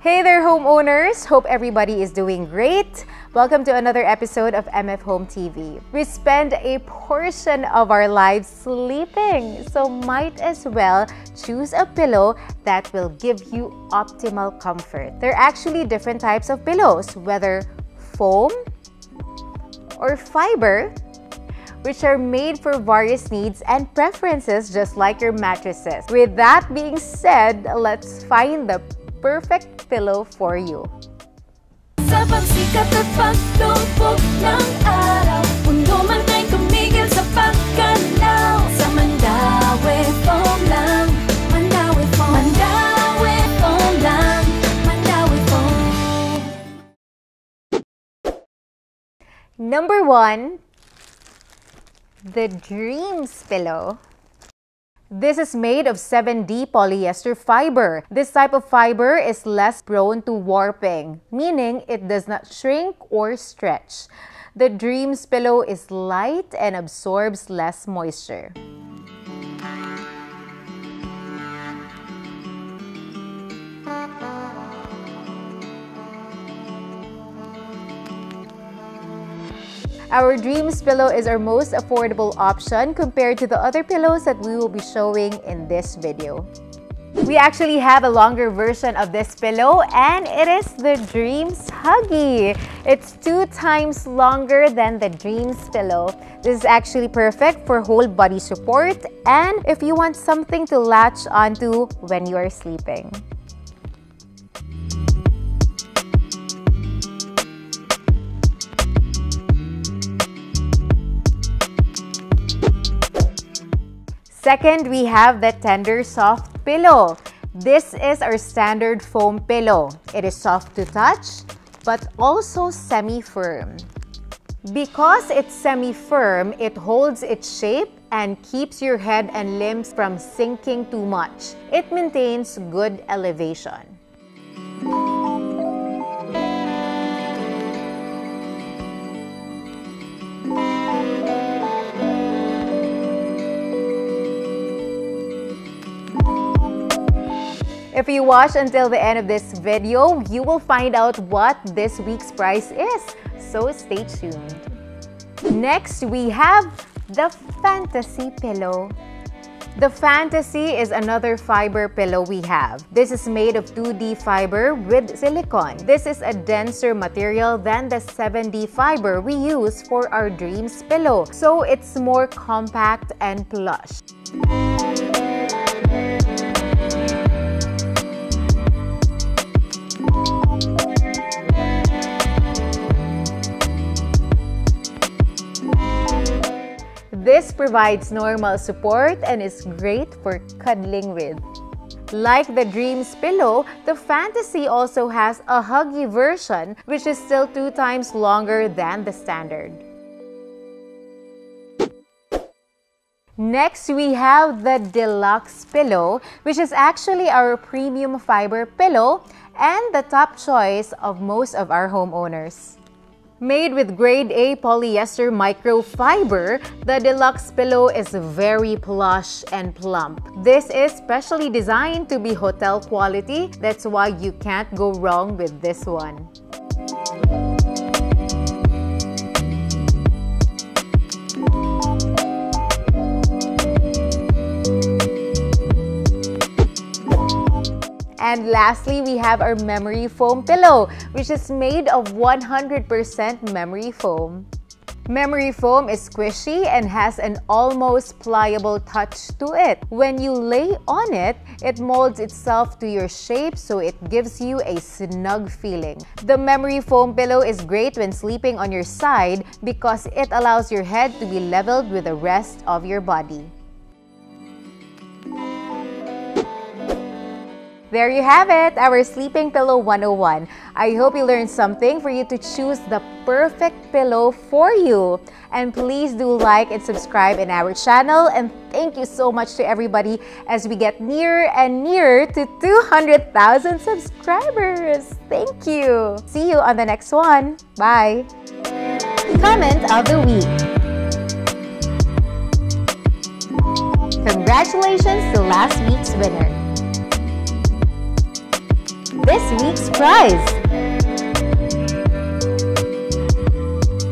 Hey there, homeowners! Hope everybody is doing great. Welcome to another episode of MF Home TV. We spend a portion of our lives sleeping, so might as well choose a pillow that will give you optimal comfort. There are actually different types of pillows, whether foam or fiber, which are made for various needs and preferences just like your mattresses. With that being said, let's find the perfect pillow for you. Sa pagsikat at pagtupok ng araw Mundo man ay tumigil sa Sa Foam lang. Foam. Foam lang. Foam. Number one, the Dreams Pillow. This is made of 7D polyester fiber. This type of fiber is less prone to warping, meaning it does not shrink or stretch. The Dreams pillow is light and absorbs less moisture. Our Dreams pillow is our most affordable option compared to the other pillows that we will be showing in this video. We actually have a longer version of this pillow and it is the Dreams Huggy. It's two times longer than the Dreams pillow. This is actually perfect for whole body support and if you want something to latch onto when you are sleeping. Second, we have the Tender Soft Pillow. This is our standard foam pillow. It is soft to touch, but also semi-firm. Because it's semi-firm, it holds its shape and keeps your head and limbs from sinking too much. It maintains good elevation. If you watch until the end of this video, you will find out what this week's price is. So stay tuned. Next, we have the Fantasy Pillow. The Fantasy is another fiber pillow we have. This is made of 2D fiber with silicone. This is a denser material than the 7D fiber we use for our Dreams pillow. So it's more compact and plush. This provides normal support and is great for cuddling with. Like the Dreams pillow, the Fantasy also has a huggy version which is still two times longer than the standard. Next, we have the Deluxe Pillow, which is actually our premium fiber pillow and the top choice of most of our homeowners. Made with grade A polyester microfiber, the deluxe pillow is very plush and plump. This is specially designed to be hotel quality, that's why you can't go wrong with this one. And lastly, we have our memory foam pillow, which is made of 100% memory foam. Memory foam is squishy and has an almost pliable touch to it. When you lay on it, it molds itself to your shape so it gives you a snug feeling. The memory foam pillow is great when sleeping on your side because it allows your head to be leveled with the rest of your body. There you have it, our Sleeping Pillow 101. I hope you learned something for you to choose the perfect pillow for you. And please do like and subscribe in our channel. And thank you so much to everybody as we get nearer and nearer to 200,000 subscribers. Thank you. See you on the next one. Bye. Comment of the week. Congratulations to last week's winner. This week's prize.